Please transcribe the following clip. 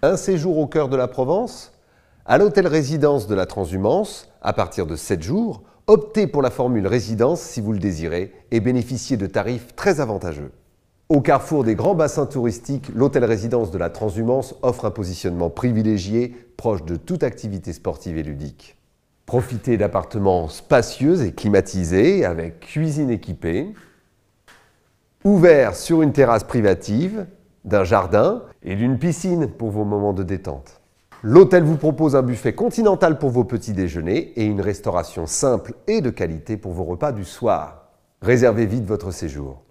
Un séjour au cœur de la Provence À l'hôtel-résidence de la Transhumance, à partir de 7 jours, optez pour la formule résidence si vous le désirez et bénéficiez de tarifs très avantageux. Au carrefour des grands bassins touristiques, l'hôtel-résidence de la Transhumance offre un positionnement privilégié, proche de toute activité sportive et ludique. Profitez d'appartements spacieux et climatisés, avec cuisine équipée, ouverts sur une terrasse privative, d'un jardin et d'une piscine pour vos moments de détente. L'hôtel vous propose un buffet continental pour vos petits déjeuners et une restauration simple et de qualité pour vos repas du soir. Réservez vite votre séjour.